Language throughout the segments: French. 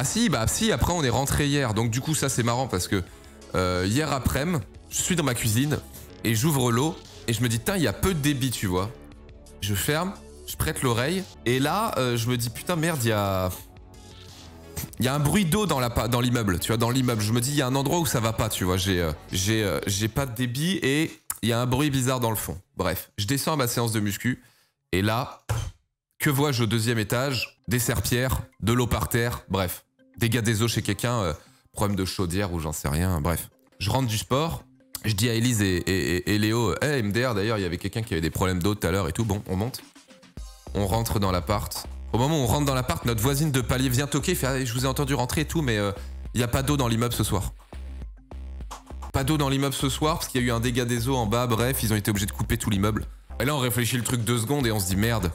Ah si, bah si, après on est rentré hier. Donc du coup, ça c'est marrant parce que euh, hier après-midi, je suis dans ma cuisine et j'ouvre l'eau et je me dis, putain, il y a peu de débit, tu vois. Je ferme, je prête l'oreille et là, euh, je me dis, putain, merde, il y a. Il y a un bruit d'eau dans l'immeuble, tu vois, dans l'immeuble. Je me dis, il y a un endroit où ça va pas, tu vois. J'ai euh, j'ai j'ai pas de débit et il y a un bruit bizarre dans le fond. Bref, je descends à ma séance de muscu et là, que vois-je au deuxième étage? Des serpillères, de l'eau par terre, bref. Dégâts des eaux chez quelqu'un, euh, problème de chaudière ou j'en sais rien, bref. Je rentre du sport, je dis à Elise et, Léo, hey MDR d'ailleurs, il y avait quelqu'un qui avait des problèmes d'eau tout à l'heure et tout, bon, on monte. On rentre dans l'appart. Au moment où on rentre dans l'appart, notre voisine de palier vient toquer, fait Ah, Je vous ai entendu rentrer et tout, mais euh, il n'y a pas d'eau dans l'immeuble ce soir. Pas d'eau dans l'immeuble ce soir parce qu'il y a eu un dégât des eaux en bas, bref, ils ont été obligés de couper tout l'immeuble. Et là, on réfléchit le truc deux secondes et on se dit Merde,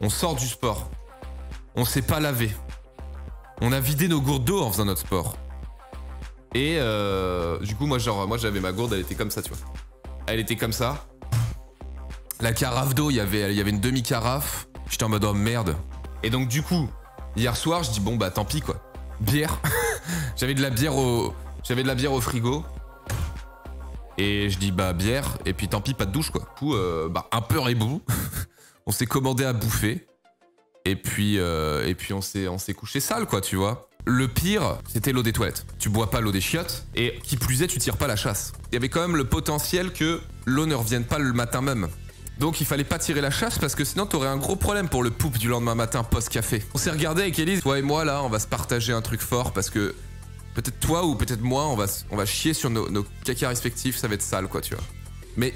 on sort du sport. On s'est pas lavé. On a vidé nos gourdes d'eau en faisant notre sport. Et euh, du coup, moi, j'avais ma gourde, elle était comme ça, tu vois. Elle était comme ça. La carafe d'eau, il y avait, y avait une demi-carafe. J'étais en mode oh merde. Et donc, du coup, hier soir, je dis bon, bah tant pis quoi. Bière. j'avais de la bière au. J'avais de la bière au frigo. Et je dis bah bière, et puis tant pis, pas de douche quoi. Du coup, euh, bah un peu rebou. on s'est commandé à bouffer. Et puis, euh, on s'est, couché sale quoi, tu vois. Le pire, c'était l'eau des toilettes. Tu bois pas l'eau des chiottes, et qui plus est, tu tires pas la chasse. Il y avait quand même le potentiel que l'eau ne revienne pas le matin même. Donc il fallait pas tirer la chasse parce que sinon t'aurais un gros problème pour le poupe du lendemain matin post-café. On s'est regardé avec Elise, toi et moi là, on va se partager un truc fort parce que peut-être toi ou peut-être moi, on va, on chier sur nos, nos cacas respectifs, ça va être sale quoi, tu vois. Mais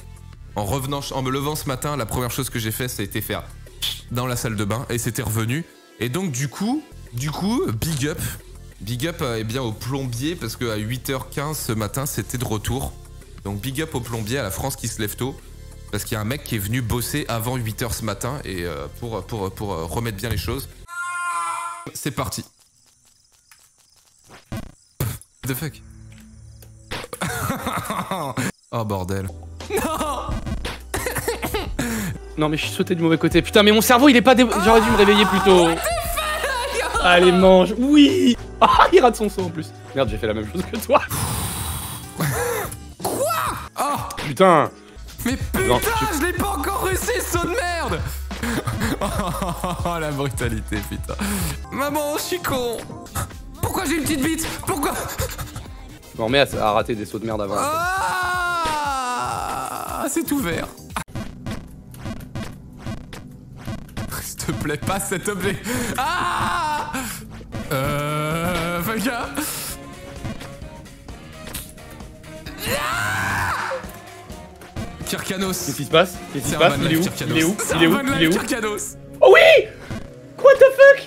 en revenant, en me levant ce matin, la première chose que j'ai fait, ça été faire dans la salle de bain et c'était revenu. Et donc du coup, du coup, big up. Big up euh, eh bien au plombier parce qu'à 8h15 ce matin, c'était de retour. Donc big up au plombier, à la France qui se lève tôt. Parce qu'il y a un mec qui est venu bosser avant 8h ce matin et euh, pour, euh, remettre bien les choses. C'est parti. The fuck? Oh bordel. Non mais je suis sauté du mauvais côté. Putain mais mon cerveau il est pas dé... J'aurais dû me réveiller plus tôt. Allez mange. Oui. Ah il rate son saut en plus. Merde j'ai fait la même chose que toi. Oh Putain. Mais putain, Non, tu- je l'ai pas encore réussi, ce saut de merde Oh la brutalité, putain. Maman, je suis con Pourquoi j'ai une petite bite? Pourquoi? M'en remets à, à rater des sauts de merde avant. Ah C'est ouvert. Te plaît, pas cet objet. Ah Euh... Fuck Kirkanos. Qu'est-ce qui se passe? Qu'est-ce qui se passe? Il est où? Il est où? Il est où? Il est où? Kirkanos. Oh oui What the fuck?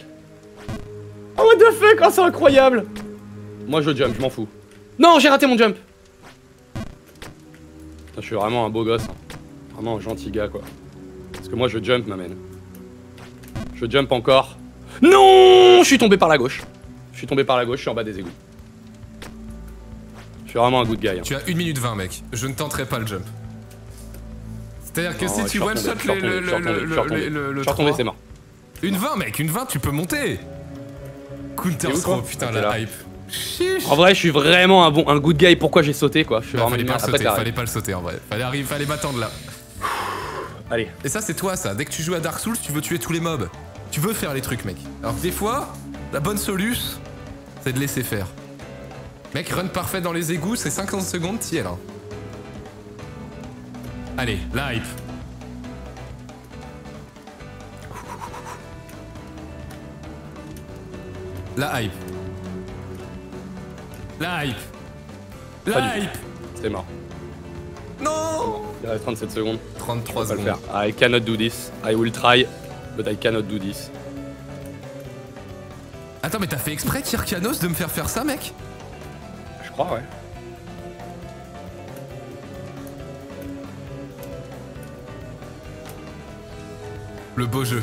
Oh what the fuck? Oh c'est incroyable Moi je jump, je m'en fous. Non j'ai raté mon jump Putain, Je suis vraiment un beau gosse. hein. Vraiment un gentil gars quoi. Parce que moi je jump ma man. Je jump encore. Non Je suis tombé par la gauche. Je suis tombé par la gauche, je suis en bas des égouts. Je suis vraiment un good guy. hein. Tu as 1 minute 20, mec. Je ne tenterai pas le jump. C'est-à-dire que Non, si tu suis one retombé, shot je suis le, le, je suis retombé, le, je suis retombé. le, le, Je le suis retombé, 3. c'est mort. Une 20, mec, une 20, tu peux monter. Counter T'es où, Throw, toi putain, la là. hype. Chiche. En vrai, je suis vraiment un bon, un good guy. Pourquoi j'ai sauté quoi? Je suis Bah, vraiment fallait pas le sauter, fallait pas le sauter en vrai. Fallait arriver, fallait m'attendre là. Allez. Et ça, c'est toi, ça. Dès que tu joues à Dark Souls, tu veux tuer tous les mobs. Tu veux faire les trucs, mec. Alors que des fois, la bonne soluce, c'est de laisser faire. Mec, run parfait dans les égouts, c'est 50 secondes, t'y es là. Allez, la hype. La hype. La hype. La hype. C'est mort. Non Il reste 37 secondes. 33 Je peux pas le secondes. faire. I cannot do this. I will try, but I cannot do this. Attends, mais t'as fait exprès, Kirkanos, de me faire faire ça, mec? Je crois, ouais. Le beau jeu.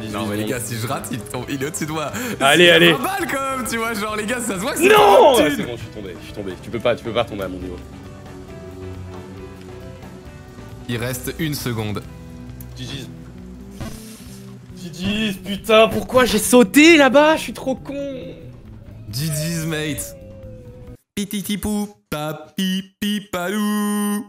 18 Non, mais les gars, si je rate, il, tombe, il est au-dessus de moi. Allez, C'est allez. pas mal quand même, tu vois. Genre, les gars, ça se voit que c'est Non une C'est bon, je suis tombé. Je suis tombé. Tu peux pas, tu peux pas tomber à mon niveau. Il reste une seconde. GG's. Didiz, putain, pourquoi j'ai sauté là-bas? Je suis trop con. Didiz, mate. Pititipou, papi, pipalou.